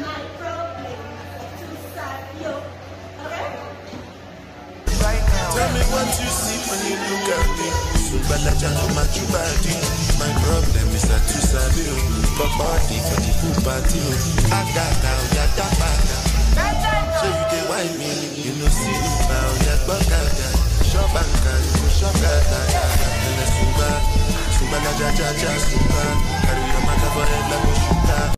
my problem Tell me what you see when you look at me. Supalaja to my body. My problem is that you serve you. But body for the food party. I got out, yeah, that bad. So you can wipe me, you know, see me now, yeah, but Shop and can, shop, yeah, yeah, yeah, yeah, yeah, yeah, yeah, yeah, yeah, yeah, yeah, yeah,